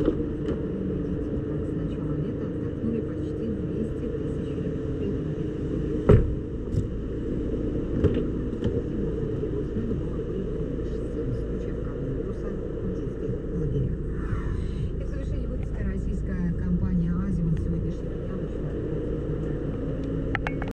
you